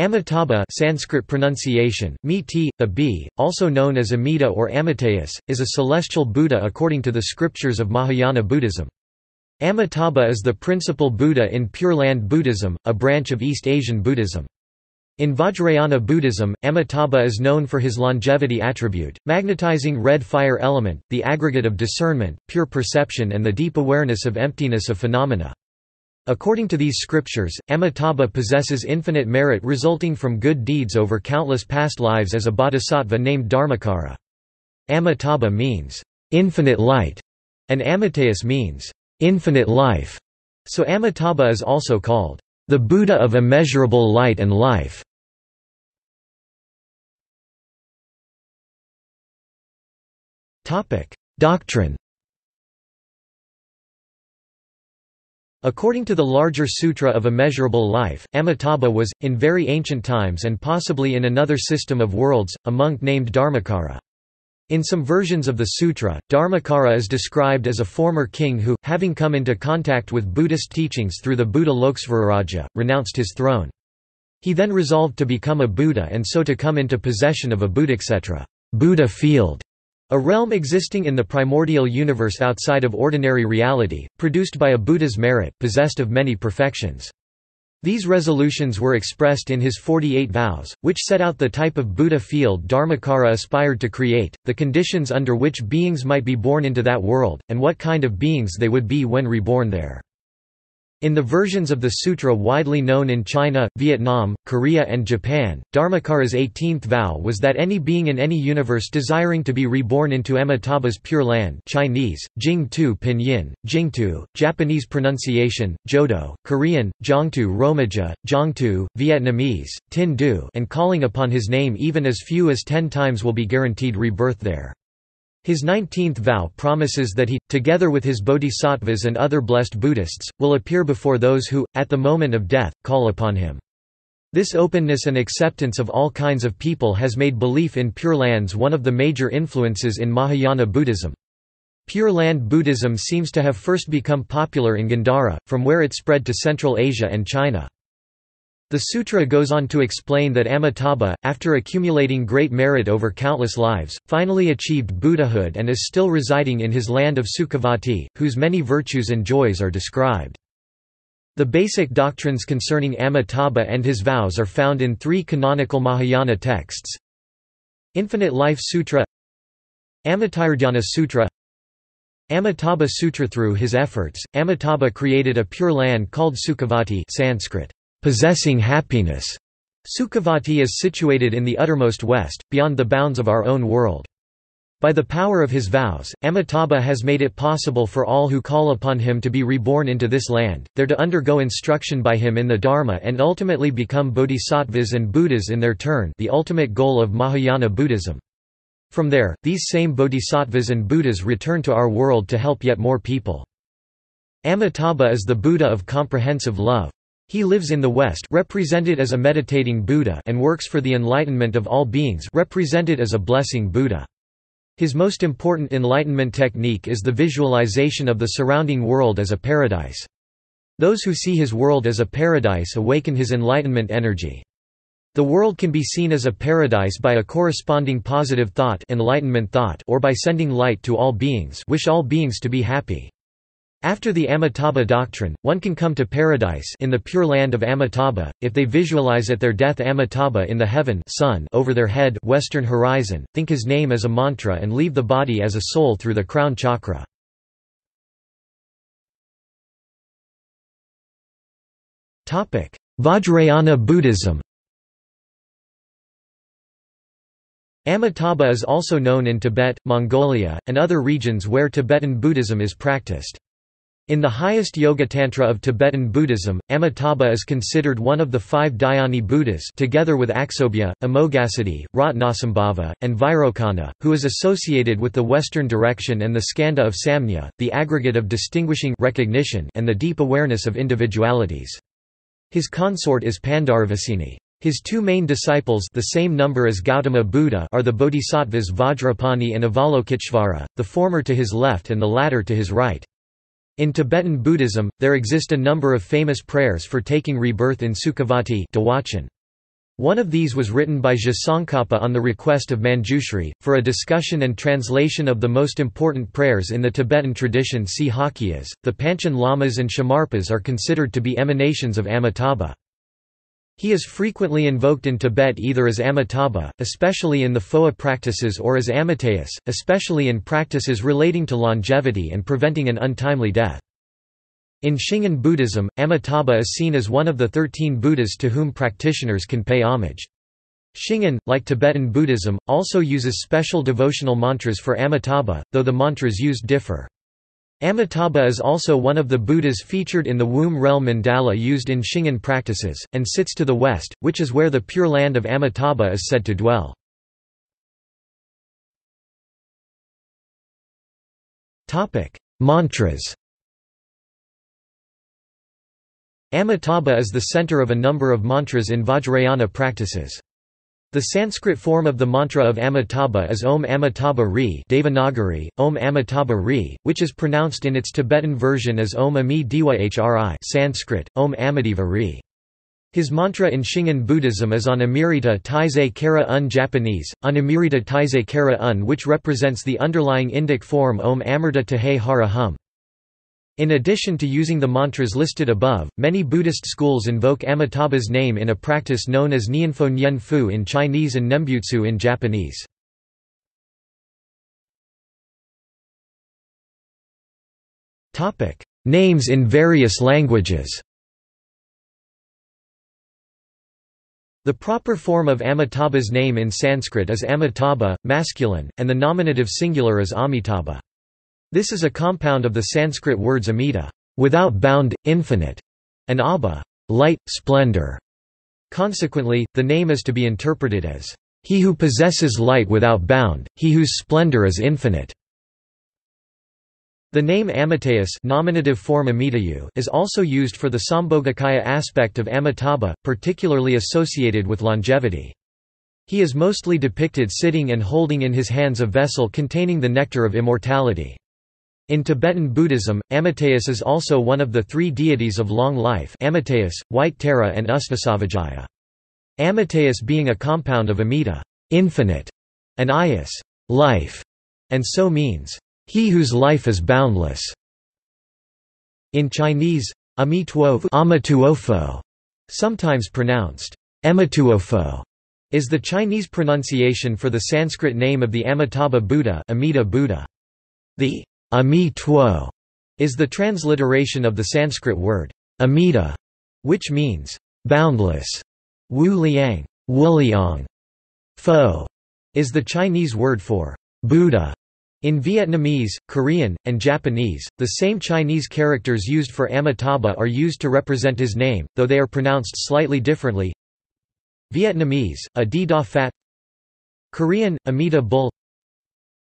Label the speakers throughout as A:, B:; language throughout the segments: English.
A: Amitabha Sanskrit pronunciation, miti, a b, also known as Amida or Amitayus, is a celestial Buddha according to the scriptures of Mahayana Buddhism. Amitabha is the principal Buddha in Pure Land Buddhism, a branch of East Asian Buddhism. In Vajrayana Buddhism, Amitabha is known for his longevity attribute, magnetizing red fire element, the aggregate of discernment, pure perception and the deep awareness of emptiness of phenomena. According to these scriptures, Amitabha possesses infinite merit resulting from good deeds over countless past lives as a bodhisattva named Dharmakara. Amitabha means, infinite light, and Amitayus means, infinite life. So Amitabha is also called, the Buddha of immeasurable light and life. Doctrine According to the larger Sutra of Immeasurable Life, Amitabha was, in very ancient times and possibly in another system of worlds, a monk named Dharmakara. In some versions of the sutra, Dharmakara is described as a former king who, having come into contact with Buddhist teachings through the Buddha Lokasvararaja, renounced his throne. He then resolved to become a Buddha and so to come into possession of a Buddha field, a realm existing in the primordial universe outside of ordinary reality, produced by a Buddha's merit, possessed of many perfections. These resolutions were expressed in his 48 vows, which set out the type of Buddha field Dharmakara aspired to create, the conditions under which beings might be born into that world, and what kind of beings they would be when reborn there. In the versions of the sutra widely known in China, Vietnam, Korea and Japan, Dharmakara's 18th vow was that any being in any universe desiring to be reborn into Amitabha's Pure Land Chinese, Jingtu Pinyin, Jingtu, Japanese pronunciation, Jodo, Korean, Zhongtu Romaja, Zhongtu, Vietnamese, Tin Du and calling upon his name even as few as ten times will be guaranteed rebirth there. His nineteenth vow promises that he, together with his bodhisattvas and other blessed Buddhists, will appear before those who, at the moment of death, call upon him. This openness and acceptance of all kinds of people has made belief in Pure Lands one of the major influences in Mahayana Buddhism. Pure Land Buddhism seems to have first become popular in Gandhara, from where it spread to Central Asia and China. The sutra goes on to explain that Amitabha, after accumulating great merit over countless lives, finally achieved Buddhahood and is still residing in his land of Sukhavati, whose many virtues and joys are described. The basic doctrines concerning Amitabha and his vows are found in three canonical Mahayana texts. Infinite Life Sutra Amitayurdhyana Sutra Amitabha Sutra Through his efforts, Amitabha created a pure land called Sukhavati Sanskrit possessing happiness. Sukhavati is situated in the uttermost west, beyond the bounds of our own world. By the power of his vows, Amitabha has made it possible for all who call upon him to be reborn into this land, there to undergo instruction by him in the Dharma and ultimately become bodhisattvas and Buddhas in their turn the ultimate goal of Mahayana Buddhism. From there, these same bodhisattvas and Buddhas return to our world to help yet more people. Amitabha is the Buddha of comprehensive love. He lives in the West represented as a meditating Buddha and works for the enlightenment of all beings represented as a blessing Buddha. His most important enlightenment technique is the visualization of the surrounding world as a paradise. Those who see his world as a paradise awaken his enlightenment energy. The world can be seen as a paradise by a corresponding positive thought, enlightenment thought or by sending light to all beings wish all beings to be happy. After the Amitabha doctrine, one can come to paradise in the pure land of Amitabha, if they visualize at their death Amitabha in the heaven sun over their head western horizon, think his name as a mantra and leave the body as a soul through the crown chakra. Vajrayana Buddhism Amitabha is also known in Tibet, Mongolia, and other regions where Tibetan Buddhism is practiced. In the highest Yogatantra of Tibetan Buddhism, Amitabha is considered one of the five Dhyani Buddhas together with Aksobhya, Amoghasiddhi, Ratnasambhava, and Vairocana, who is associated with the western direction and the skandha of samnya, the aggregate of distinguishing recognition and the deep awareness of individualities. His consort is Pandarvasini. His two main disciples the same number as Gautama Buddha are the bodhisattvas Vajrapani and Avalokiteshvara, the former to his left and the latter to his right. In Tibetan Buddhism, there exist a number of famous prayers for taking rebirth in Sukhavati One of these was written by Je on the request of Manjushri, for a discussion and translation of the most important prayers in the Tibetan tradition see Halkias. The Panchen Lamas and Shamarpas are considered to be emanations of Amitabha. He is frequently invoked in Tibet either as Amitabha, especially in the Phowa practices or as Amitayus, especially in practices relating to longevity and preventing an untimely death. In Shingon Buddhism, Amitabha is seen as one of the thirteen Buddhas to whom practitioners can pay homage. Shingon, like Tibetan Buddhism, also uses special devotional mantras for Amitabha, though the mantras used differ. Amitabha is also one of the Buddhas featured in the womb realm mandala used in Shingon practices, and sits to the west, which is where the Pure Land of Amitabha is said to dwell. Mantras Amitabha is the center of a number of mantras in Vajrayana practices. The Sanskrit form of the mantra of Amitabha is Om Amitabha Re Devanagari, Om Amitabha Ri, which is pronounced in its Tibetan version as Om Ami Diwa Hri Sanskrit, Om Amidiva Ri. His mantra in Shingon Buddhism is on Amirita Taizé Kara Un Japanese, on Amirita Taizé Kara Un which represents the underlying Indic form Om Amirta Tahe Hara Hum. In addition to using the mantras listed above, many Buddhist schools invoke Amitabha's name in a practice known as Nianfo Nyen Fu in Chinese and Nembutsu in Japanese. Names in various languages The proper form of Amitabha's name in Sanskrit is Amitabha, masculine, and the nominative singular is Amitabha. This is a compound of the Sanskrit words amita, without bound, infinite, and abha, light, splendor. Consequently, the name is to be interpreted as, he who possesses light without bound, he whose splendor is infinite. The name Amitayus nominative form Amitayu is also used for the Sambhogakaya aspect of Amitabha, particularly associated with longevity. He is mostly depicted sitting and holding in his hands a vessel containing the nectar of immortality. In Tibetan Buddhism, Amitayus is also one of the three deities of long life Amitayus, White Tara and Ustasavajaya. Amitayus being a compound of Amita infinite", and Ayus life", and so means, he whose life is boundless. In Chinese, Amituofo, sometimes pronounced Amituofo, is the Chinese pronunciation for the Sanskrit name of the Amitabha Buddha, Amita Buddha. The Ami Tuo is the transliteration of the Sanskrit word Amita, which means boundless. Wu Liang, Wuliang. Fo is the Chinese word for Buddha. In Vietnamese, Korean, and Japanese, the same Chinese characters used for Amitabha are used to represent his name, though they are pronounced slightly differently. Vietnamese, a di da fat Korean, Amita Bull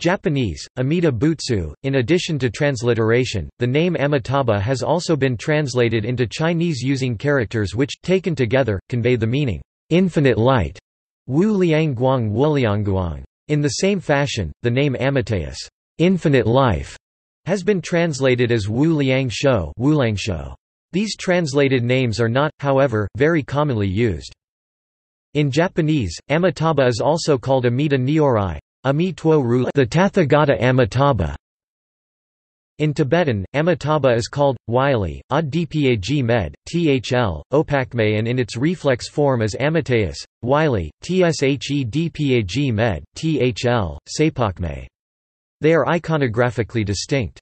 A: Japanese, Amida Butsu. In addition to transliteration, the name Amitabha has also been translated into Chinese using characters which, taken together, convey the meaning, infinite light. Wu Liang Guang Wuliangguang. In the same fashion, the name Amitayus, infinite life, has been translated as Wu Liang Shou. Wu Lang Shou. These translated names are not, however, very commonly used. In Japanese, Amitabha is also called Amida Nyorai, the Tathagata Amitabha. In Tibetan, Amitabha is called, Wylie, Ad med, Thl, Opakme and in its reflex form as Amitayus, Wylie, Tshedpag med, Thl, Sapakme. They are iconographically distinct.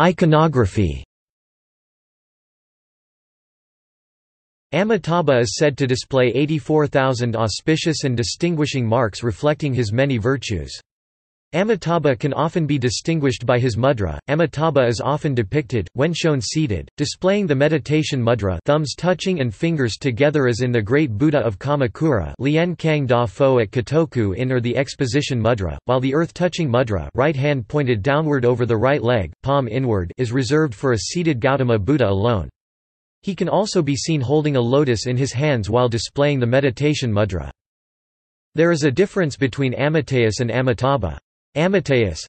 A: Iconography Amitabha is said to display 84,000 auspicious and distinguishing marks reflecting his many virtues. Amitabha can often be distinguished by his mudra. Amitabha is often depicted, when shown seated, displaying the meditation mudra thumbs touching and fingers together as in the great Buddha of Kamakura Lien Kang Da Fo at Kotoku in or the exposition mudra, while the earth-touching mudra right hand pointed downward over the right leg, palm inward is reserved for a seated Gautama Buddha alone. He can also be seen holding a lotus in his hands while displaying the meditation mudra. There is a difference between Amitayus and Amitabha. Amitayus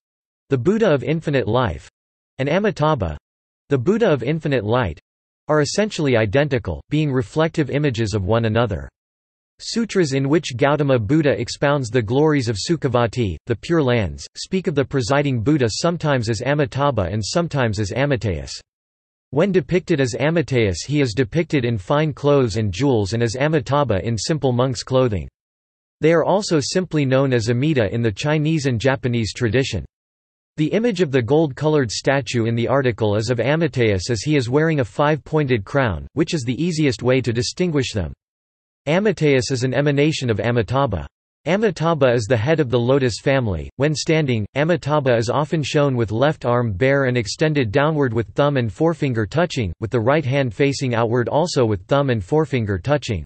A: the Buddha of infinite life and Amitabha The Buddha of infinite light are essentially identical, being reflective images of one another. Sutras in which Gautama Buddha expounds the glories of Sukhavati, the Pure Lands, speak of the presiding Buddha sometimes as Amitabha and sometimes as Amitayus. When depicted as Amitayus he is depicted in fine clothes and jewels and as Amitabha in simple monk's clothing. They are also simply known as Amida in the Chinese and Japanese tradition. The image of the gold-colored statue in the article is of Amitayus as he is wearing a five-pointed crown, which is the easiest way to distinguish them. Amitayus is an emanation of Amitabha. Amitabha is the head of the lotus family. When standing, Amitabha is often shown with left arm bare and extended downward with thumb and forefinger touching, with the right hand facing outward also with thumb and forefinger touching.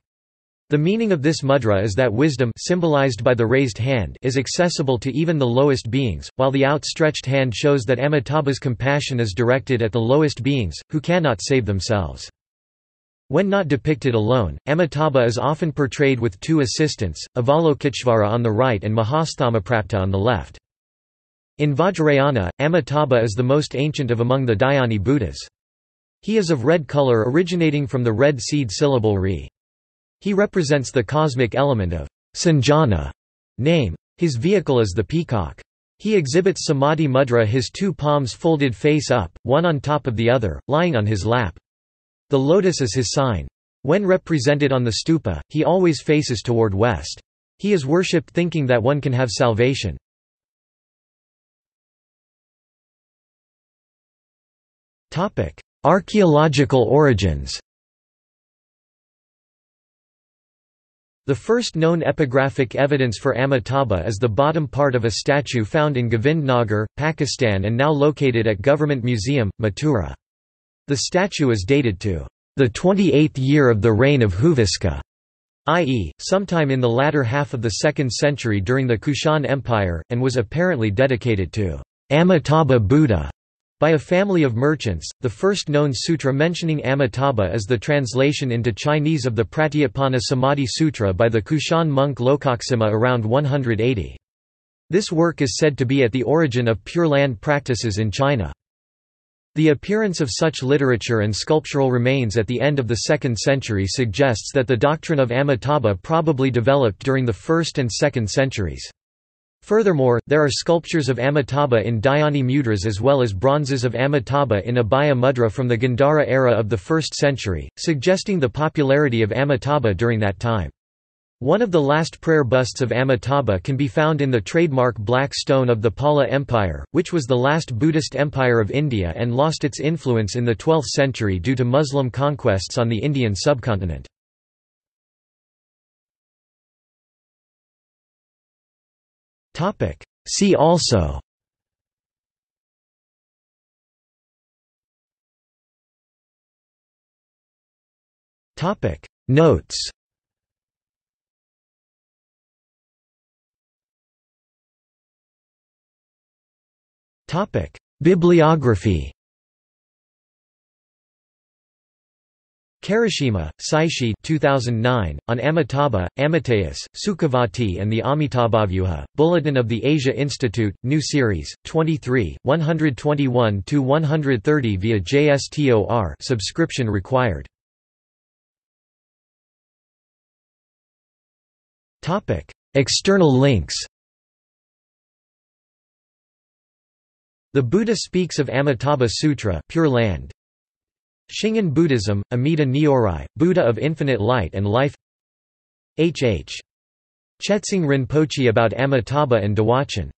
A: The meaning of this mudra is that wisdom symbolized by the raised hand is accessible to even the lowest beings, while the outstretched hand shows that Amitabha's compassion is directed at the lowest beings, who cannot save themselves. When not depicted alone, Amitabha is often portrayed with two assistants, Avalokiteshvara on the right and Mahasthamaprapta on the left. In Vajrayana, Amitabha is the most ancient of among the Dhyani Buddhas. He is of red color originating from the red seed syllable re. He represents the cosmic element of sanjana name. His vehicle is the peacock. He exhibits samadhi mudra his two palms folded face up, one on top of the other, lying on his lap. The lotus is his sign. When represented on the stupa, he always faces toward west. He is worshipped thinking that one can have salvation. Archaeological origins The first known epigraphic evidence for Amitabha is the bottom part of a statue found in Govindnagar, Pakistan and now located at Government Museum, Mathura. The statue is dated to the 28th year of the reign of Huviska, i.e., sometime in the latter half of the 2nd century during the Kushan Empire, and was apparently dedicated to Amitabha Buddha. By a family of merchants, the first known sutra mentioning Amitabha is the translation into Chinese of the Pratyutpanna Samadhi Sutra by the Kushan monk Lokaksema around 180. This work is said to be at the origin of Pure Land practices in China. The appearance of such literature and sculptural remains at the end of the 2nd century suggests that the doctrine of Amitabha probably developed during the 1st and 2nd centuries. Furthermore, there are sculptures of Amitabha in Dhyani mudras as well as bronzes of Amitabha in Abhaya mudra from the Gandhara era of the 1st century, suggesting the popularity of Amitabha during that time. One of the last prayer busts of Amitabha can be found in the trademark black stone of the Pala Empire, which was the last Buddhist empire of India and lost its influence in the 12th century due to Muslim conquests on the Indian subcontinent. See also Notes Bibliography. Karashima, Seishi 2009, on Amitabha, Amitayus, Sukhavati and the Amitabhavyuha, Bulletin of the Asia Institute, New Series, 23, 121–130 via JSTOR subscription required. External links The Buddha speaks of Amitabha Sutra Pure Land, Shingon Buddhism, Amida Nyorai, Buddha of Infinite Light and Life H. H. Chetsang Rinpoche about Amitabha and Dewachen